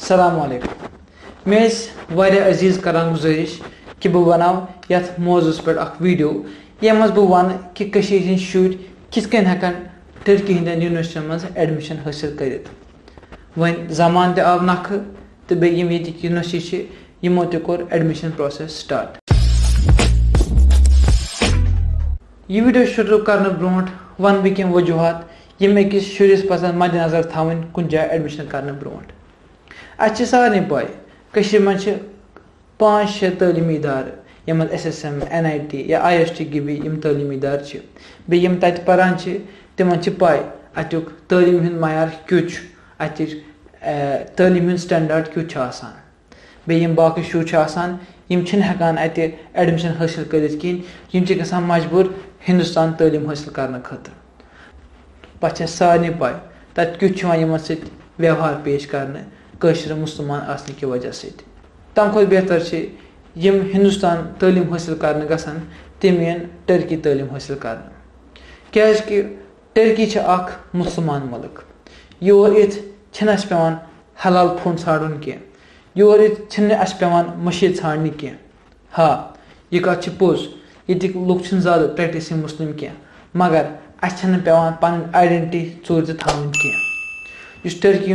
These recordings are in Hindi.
सलामकुम मे अज़ीज़ करान गुजारिश कि बह बना ये मौजूस पे वीडियो यम बह वन कि हंद शुर किस कन हकन टर्की हंद यूनिवर्सिटी मज एडमिशन हासिल कर वन जमान तव नख तो बेम ये यूनिवर्सिटी यमो तोर एडमिशन प्रोसेस स्टार्ट यह वीडियो शुरू कर ब्रोह वन बह कह वजूहत यम अकिस शुरस पजन मद नज़र थवन कुन जाए एडमिशन कर ब्रोह अस सारे पे कश्मीर में पाँच शे तलीमी इदार यम S S M N I T या आई एस टी की भी यम तलीमी इदार बेम तत पान तिम पे अतुक तलीम हूँ मैार कुछ अत तलीम हूँ स्टैंडार्ड कुछ आसान बेम बाकी शुरान यम हेकान अत एडमिशन हासिल कर कहें मजबूर हिंदुस्तान तलीम हासिल कर खुद पे सारे पे तत कुछ सवहार पेश कर कशर मुसलमान आने कि वजह सम खुद बेहतर यम हिंदुस्तान तलीम हासिल कर गसान टर्की तलीम हासिल कर क्या कि टर्की मुसलमान मुल्क योर इतना पे हलाल फ़ोन साड़न कह योर इत पे मशीद साड़ने कह हाँ यह कत पोज यक लूक ज़्यादा प्रैक्टिस मुस्लिम कह मगर पे पन आइडेंटी चोर तो कह टर्की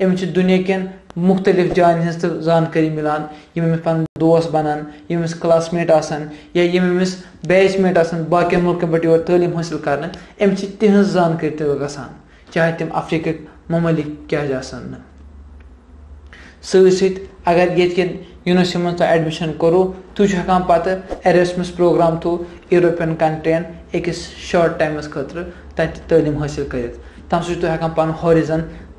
अमिस दुनिया कन मुख्तलिफ़ जान हज तो जानकारी मिलान यम पन दोस्त बनान यम क्लासमेट आसान या यम अमिस बैचमेट आसान बाकी पे तलीम हासिल कर अम तिह जानकारी तो ग चाहे तम अफ्रीक ममालिक क्या आसान सगर ये यूनिवर्सिटी मं तुम एडमिशन करो तुम हकान पे एरेसमस प्रोग्राम थ्रू यूरोपियन कंट्रीन अकिस शॉट टाइम खुद तलीम हासिल कर तम सो पुन हॉरिजन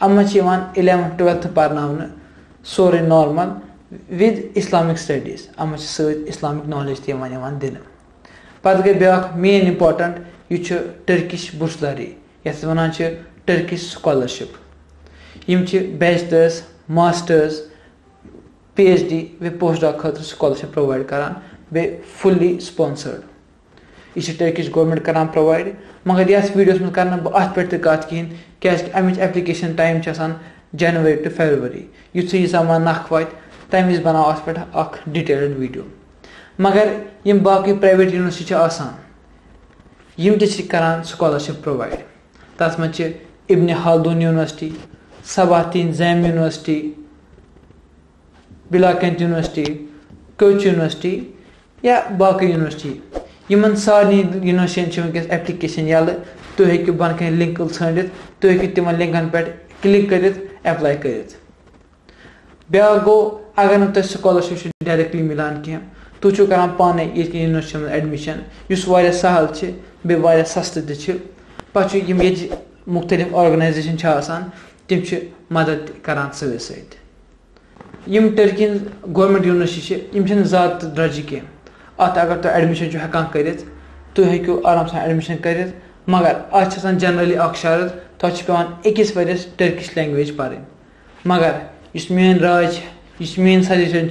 अमें इलेवन टुवेल्थ पार्न सोरे नॉर्मल विद इस्लामिक स्टडीज़ अम इस्लामिक नॉलेज तमान दिन पे गई ब्या मेन इंपॉर्टेंट यह टर्किश बुर्सदारी ये वन टर्किश स्कॉलरशिप यम bachelors masters P H D बे पोस्ट डॉक खुद स्कॉलरशिप प्रोवाइड करान फुली स्पॉन्सर्ड यह टर्किश गवर्मेंट कर प्रोवाइड मगर यस वीडियोस मज कर कहीं क्या अमिच एप्लिकेशन टाइम जनवरी टू फरवरी युत यह मान नख वत तम वज बनो अत वीडियो मगर यम बाकी प्राइवेट यूनिवर्सिटी आसान। यम तान स्कॉलरशिप प्रोवाइड तथ मे Ibn Khaldun university Sabahattin Zaim university Bilkent university Koc university या बाकी यूनिवर्सिटी यमन सारे यूनिवर्सिटी वनस एप्लिकेशन ये तु हूँ बन कह लिंक ढंडित तु हूँ तिम लिंकन पे क्लिक कर एप्लाई कर ब्या गो अगर ना तुम स्कॉलरशिप डायरेक्टली मिलान कह तु कर पान ये यूनिवर्सिटी मे एडमिशन इस सहल बेह सस्त त पे ये मुख्तलिफ़ ऑर्गनाइजेशन तम मदद करान सत टर्की गवर्मेंट यूनिवर्सिटी ज़्यादा दर्ज कह अत अगर तुम एडमिशन हेकान कर तुम हेको आराम सान एडमिशन कर मगर अत जनरली शरत तथा पे अकिस वरस टर्किश लैंग्वेज पढ़ मगर इस मेन राय यह मेन सजेशन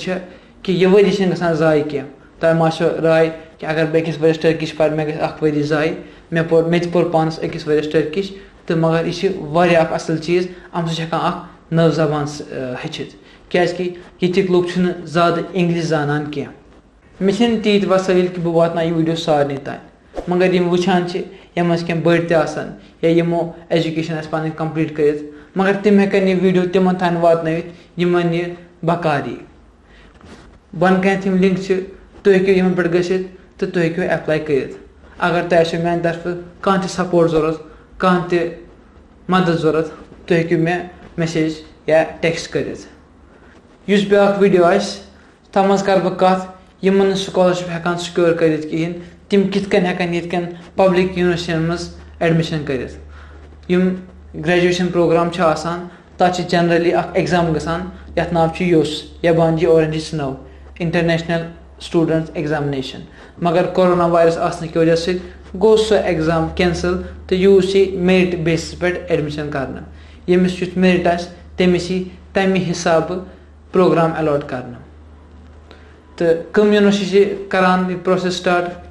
कि यह वरी ग जाय कह तम राय कि अगर बह अकिस वरस टर्किश पढ़ मे गरी जाय मे पोर मे पोर पानस अकिस वरस टर्किश तो मगर यह असल चीज़ अम सो नव जबान हेचित क्या कि यक लूक ज़्यादा इंग्लिश जानान कह मे तीत वसाइल कि बह वा यह वीडियो सारे तान मगर यम वुचान यम कह बड़ तान या यमो एजुकेशन पे कंप्लीट कर मगर तम हेकन यह वीडियो तम तान वातन यम ये बकार। बन कह लिंक तुम हेको इन पे ग तो तुम हेको एप्लाई कर अगर तुम मे तरफ़ कह सपोर्ट ज़रूरत कह मदद ज़रूरत तो तुम मे मेसेज या टेक्स्ट कर ब्या वीडियो आम कर बह यमन स्कॉलरशिप हेकान सिक्योर कर कहें तम कित हेकान ये पब्लिक यूनिवर्सिटी मज एडमिशन कर ग्रेजुएशन प्रोग्राम आसान तथ जनरली एग्ज़ाम गसान यथ नाव योस या बानजी ऑरेंज स्नो इंटरनेशनल स्टूडेंट एग्जामिनेशन मगर कोरोना वायरस आने की वजह से गो सह एग्ज़ाम कैंसिल तो यूज़ मेरिट बेसिस पे एडमिशन कर यमिस मेरिट आस तमिस तमि हिसाब प्रोग्राम अलॉट कर तो कम यूनिवर्सिटी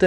तो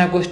हेको